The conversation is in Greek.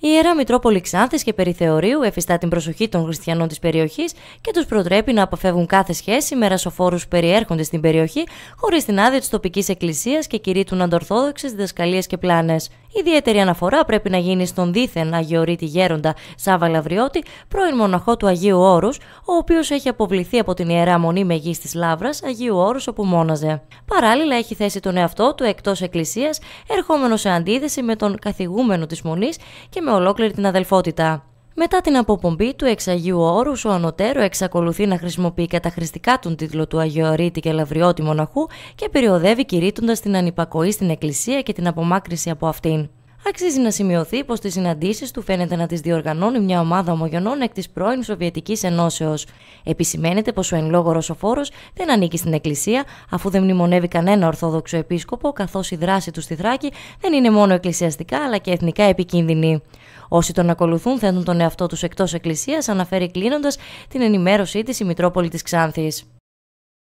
Η Ιερά Μητρόπολη Ξάνθης και Περιθεωρίου εφιστά την προσοχή των χριστιανών της περιοχής και τους προτρέπει να αποφεύγουν κάθε σχέση με ρασοφόρους που περιέρχονται στην περιοχή χωρίς την άδεια της τοπικής εκκλησίας και κηρύττουν αντορθόδοξες διδασκαλίες και πλάνες. Ιδιαίτερη αναφορά πρέπει να γίνει στον δίθεν Αγιορείτης Γέροντα Σάβα Λαβριώτη, πρώην μοναχό του Αγίου Όρους, ο οποίος έχει αποβληθεί από την ιερά μονή Μεγής της Λάβρα, Αγίου Όρους, όπου μόναζε. Παράλληλα, έχει θέσει τον εαυτό του εκτός Εκκλησίας, ερχόμενο σε αντίθεση με τον καθηγούμενο της μονής και με ολόκληρη την αδελφότητα. Μετά την αποπομπή του εξαγίου όρους, ο Ανωτέρο εξακολουθεί να χρησιμοποιεί καταχρηστικά τον τίτλο του Αγιορείτη και Λαβριώτη Μοναχού και περιοδεύει κηρύττοντας την ανυπακοή στην Εκκλησία και την απομάκρυση από αυτήν. Αξίζει να σημειωθεί πως στις συναντήσεις του φαίνεται να τις διοργανώνει μια ομάδα ομογενών εκ της πρώην Σοβιετικής Ενώσεως. Επισημαίνεται πως ο εν λόγω Ρωσοφόρος δεν ανήκει στην Εκκλησία, αφού δεν μνημονεύει κανένα Ορθόδοξο επίσκοπο, καθώς η δράση του στη Θράκη δεν είναι μόνο εκκλησιαστικά αλλά και εθνικά επικίνδυνη. Όσοι τον ακολουθούν θέτουν τον εαυτό τους εκτός Εκκλησίας, αναφέρει κλείνοντας την ενημέρωσή της η Μητρόπολη της Ξάνθης.